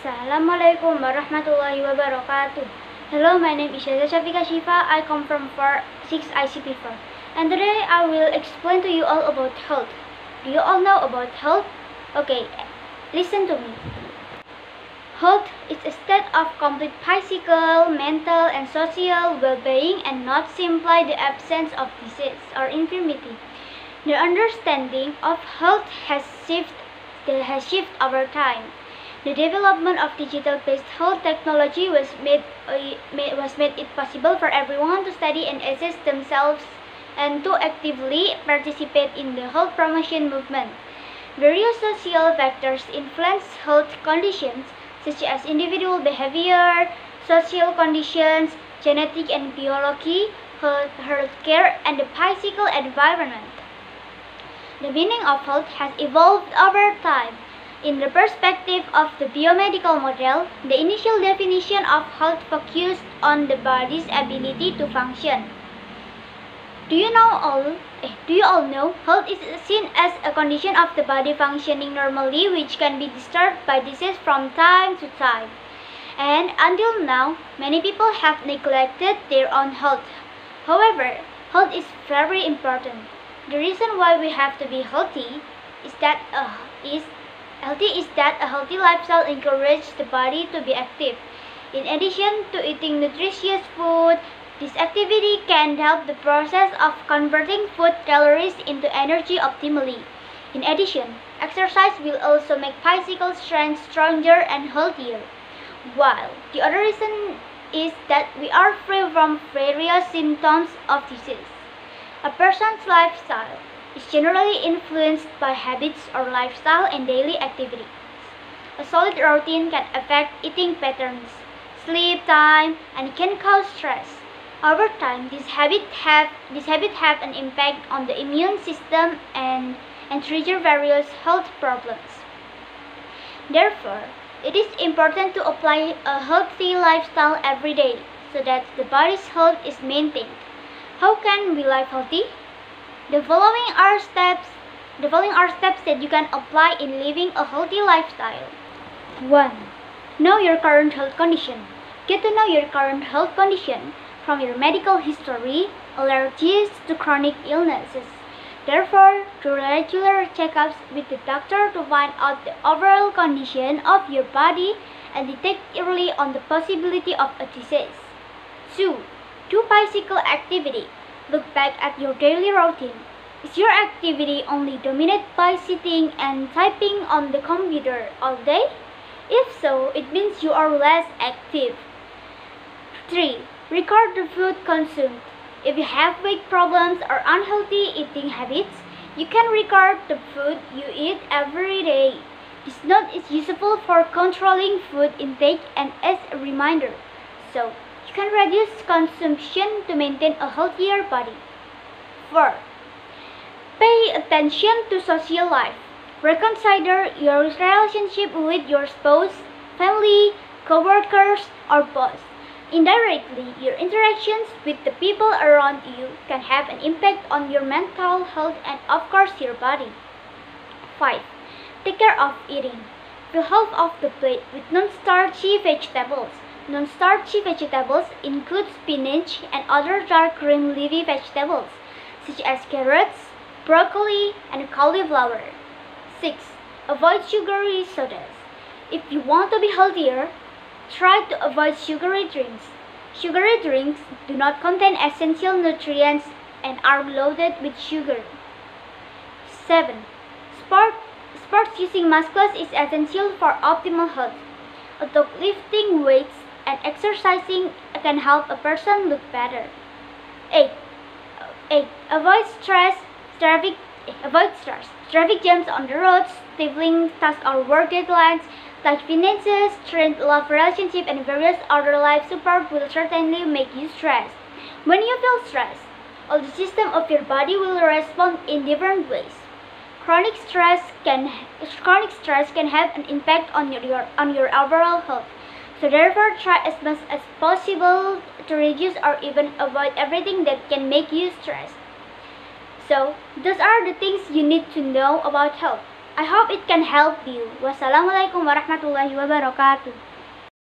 Assalamualaikum warahmatullahi wabarakatuh. Hello, my name is Syaza Syafiqa Syifa. I come from 4, 6 ICP4. And today I will explain to you all about health. Do you all know about health? Okay, listen to me. Health is a state of complete physical, mental, and social well-being and not simply the absence of disease or infirmity. The understanding of health has shifted has shifted over time. The development of digital-based health technology was made, uh, was made it possible for everyone to study and assess themselves and to actively participate in the health promotion movement. Various social factors influence health conditions such as individual behavior, social conditions, genetic and biology, health care, and the physical environment. The meaning of health has evolved over time. In the perspective of the biomedical model, the initial definition of health focused on the body's ability to function. Do you know all? Eh, do you all know health is seen as a condition of the body functioning normally, which can be disturbed by disease from time to time. And until now, many people have neglected their own health. However, health is very important. The reason why we have to be healthy is that uh, is healthy is that a healthy lifestyle encourages the body to be active. In addition to eating nutritious food, this activity can help the process of converting food calories into energy optimally. In addition, exercise will also make physical strength stronger and healthier. While the other reason is that we are free from various symptoms of disease. A person's lifestyle is generally influenced by habits or lifestyle and daily activities. A solid routine can affect eating patterns, sleep time, and can cause stress. Over time, these habits have, these habits have an impact on the immune system and, and trigger various health problems. Therefore, it is important to apply a healthy lifestyle every day so that the body's health is maintained. How can we live healthy? The following are steps the following are steps that you can apply in living a healthy lifestyle. 1. Know your current health condition. Get to know your current health condition from your medical history, allergies to chronic illnesses. Therefore, do regular checkups with the doctor to find out the overall condition of your body and detect early on the possibility of a disease. 2. Do bicycle activity. Look back at your daily routine. Is your activity only dominated by sitting and typing on the computer all day? If so, it means you are less active. 3. Record the food consumed. If you have weight problems or unhealthy eating habits, you can record the food you eat every day. This note is useful for controlling food intake and as a reminder, so can reduce consumption to maintain a healthier body. 4. Pay attention to social life. Reconsider your relationship with your spouse, family, co-workers, or boss. Indirectly, your interactions with the people around you can have an impact on your mental health and of course your body. 5. Take care of eating. Fill half of the plate with non-starchy vegetables. Non-starchy vegetables include spinach and other dark green leafy vegetables, such as carrots, broccoli, and cauliflower. 6. Avoid sugary sodas. If you want to be healthier, Try to avoid sugary drinks. Sugary drinks do not contain essential nutrients and are loaded with sugar. 7. Sport, sports using muscles is essential for optimal health. Although lifting weights and exercising can help a person look better. 8. 8. Avoid stress, traffic, avoid stress. Traffic jams on the roads, stifling tasks or work deadlines, like finances, strength, love, relationship, and various other life support will certainly make you stressed. When you feel stressed, all the system of your body will respond in different ways. Chronic stress can chronic stress can have an impact on your, your on your overall health. So therefore, try as much as possible to reduce or even avoid everything that can make you stressed. So, those are the things you need to know about health. I hope it can help you. Wassalamualaikum warahmatullahi wabarakatuh.